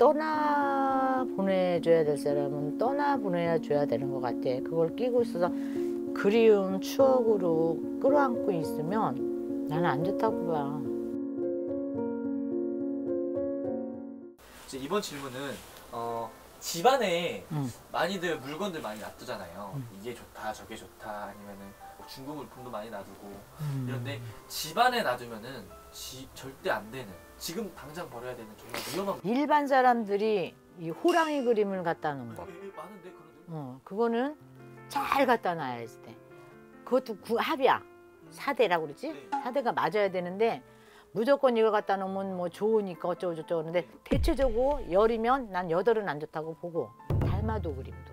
떠나 보내줘야 될 사람은 떠나 보내야 줘야 되는 것 같아. 그걸 끼고 있어서 그리운 추억으로 끌어안고 있으면 나는 안 좋다고 봐. 이제 이번 질문은 어, 집안에 응. 많이들 물건들 많이 놔두잖아요. 응. 이게 좋다, 저게 좋다, 아니면은 뭐 중고 물품도 많이 놔두고 음. 이런데 집안에 놔두면은 지- 절대 안 되는 지금 당장 버려야 되는 정말 위험한 일반 사람들이 이 호랑이 그림을 갖다 놓은 거. 예, 예, 많은데 그런 어, 그거는 잘 갖다 놔야지 돼. 그것도 구, 합이야. 사대라고 그러지? 네. 사대가 맞아야 되는데 무조건 이거 갖다 놓으면 뭐 좋으니까 어쩌고 저쩌고 그러는데 대체적으로 열이면 난 여덟은 안 좋다고 보고 달마도 그림도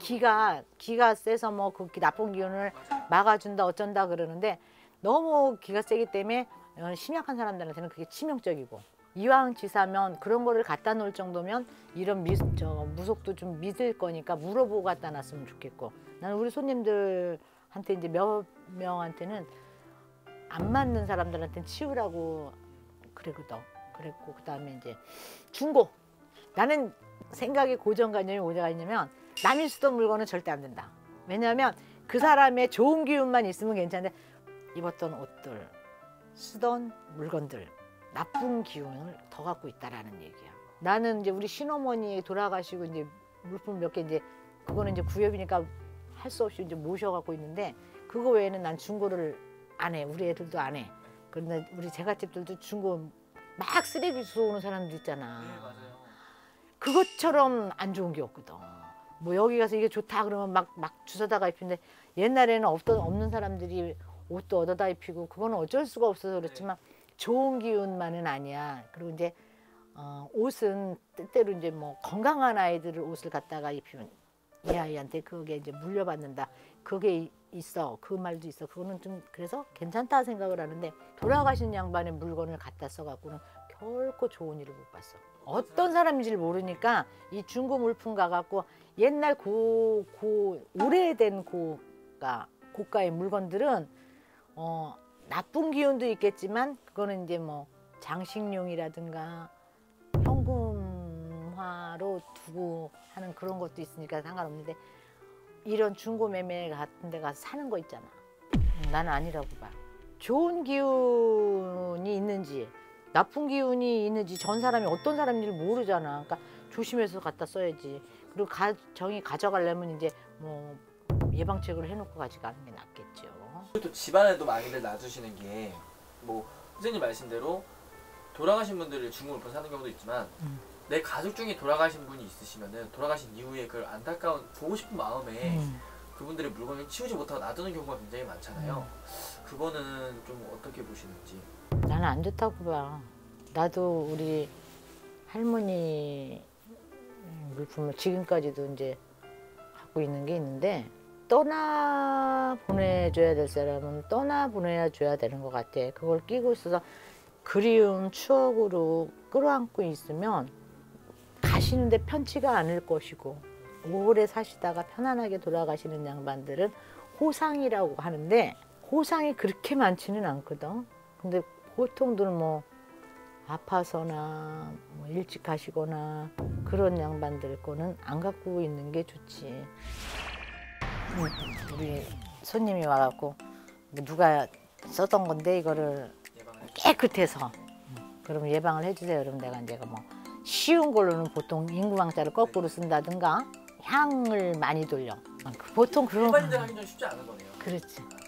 기가 기가 세서 뭐 그 나쁜 기운을. 막아준다 어쩐다 그러는데 너무 기가 세기 때문에 어, 심약한 사람들한테는 그게 치명적이고 이왕 지사면 그런 거를 갖다 놓을 정도면 이런 미, 저 무속도 좀 믿을 거니까 물어보고 갖다 놨으면 좋겠고. 나는 우리 손님들한테 이제 몇 명한테는 안 맞는 사람들한테는 치우라고 그러거든. 그랬고 그다음에 이제 중고. 나는 생각의 고정관념이 뭐가 있냐면 남이 쓰던 물건은 절대 안 된다 왜냐하면 그 사람의 좋은 기운만 있으면 괜찮은데 입었던 옷들 쓰던 물건들 나쁜 기운을 더 갖고 있다라는 얘기야. 나는 이제 우리 신어머니 돌아가시고 이제 물품 몇 개 이제 그거는 이제 구엽이니까 할 수 없이 이제 모셔갖고 있는데 그거 외에는 난 중고를 안 해. 우리 애들도 안 해. 그런데 우리 제갓집들도 중고 막 쓰레기 주워오는 사람들 있잖아. 네, 맞아요. 그것처럼 안 좋은 게 없거든. 뭐 여기 가서 이게 좋다 그러면 막 막 주워다가 입히는데 옛날에는 없던 없는 사람들이 옷도 얻어다 입히고 그거는 어쩔 수가 없어서 그렇지만 좋은 기운만은 아니야. 그리고 이제 어, 옷은 때때로 이제 뭐 건강한 아이들 옷을 갖다가 입히면 이 아이한테 그게 이제 물려받는다. 그게 이- 있어. 그 말도 있어. 그거는 좀 그래서 괜찮다 생각을 하는데 돌아가신 양반의 물건을 갖다 써갖고는 결코 좋은 일을 못 봤어. 어떤 사람인지를 모르니까 이 중고 물품 가갖고 옛날 고, 고 오래된 고가 고가의 물건들은 어 나쁜 기운도 있겠지만 그거는 이제 뭐 장식용이라든가 현금화로 두고 하는 그런 것도 있으니까 상관없는데 이런 중고 매매 같은 데 가서 사는 거 있잖아. 음, 나는 아니라고 봐. 좋은 있는지 나쁜 기운이 있는지 전 사람이 어떤 사람인지를 모르잖아. 그러니까 조심해서 갖다 써야지. 그리고 가, 정이 가져가려면 이제 뭐 예방책을 해놓고 가져가는 게 낫겠죠. 또 집안에도 많이들 놔두시는 게 뭐 선생님 말씀대로 돌아가신 분들을 중고 물품 사는 경우도 있지만 음. 내 가족 중에 돌아가신 분이 있으시면은 돌아가신 이후에 그 안타까운 보고 싶은 마음에 음. 그분들의 물건을 치우지 못하고 놔두는 경우가 굉장히 많잖아요. 그거는 좀 어떻게 보시는지. 나는 안 좋다고 봐. 나도 우리 할머니 물품을 지금까지도 이제 갖고 있는 게 있는데 떠나 보내줘야 될 사람은 떠나 보내야 줘야 되는 것 같아. 그걸 끼고 있어서 그리운 추억으로 끌어안고 있으면 가시는데 편치가 않을 것이고 오래 사시다가 편안하게 돌아가시는 양반들은 호상이라고 하는데 호상이 그렇게 많지는 않거든. 근데 보통들 뭐 아파서나 뭐 일찍 가시거나 그런 양반들 거는 안 갖고 있는 게 좋지. 음, 우리 손님이 와갖고 누가 썼던 건데 이거를 깨끗해서 음, 그럼 예방을 해주세요. 그럼 내가 이제 뭐 쉬운 걸로는 보통 인구왕자를 거꾸로 쓴다든가 향을 많이 돌려. 아, 그 보통 그런 일반인들 하기 좀 쉽지 않은 거네요. 그렇지. 아,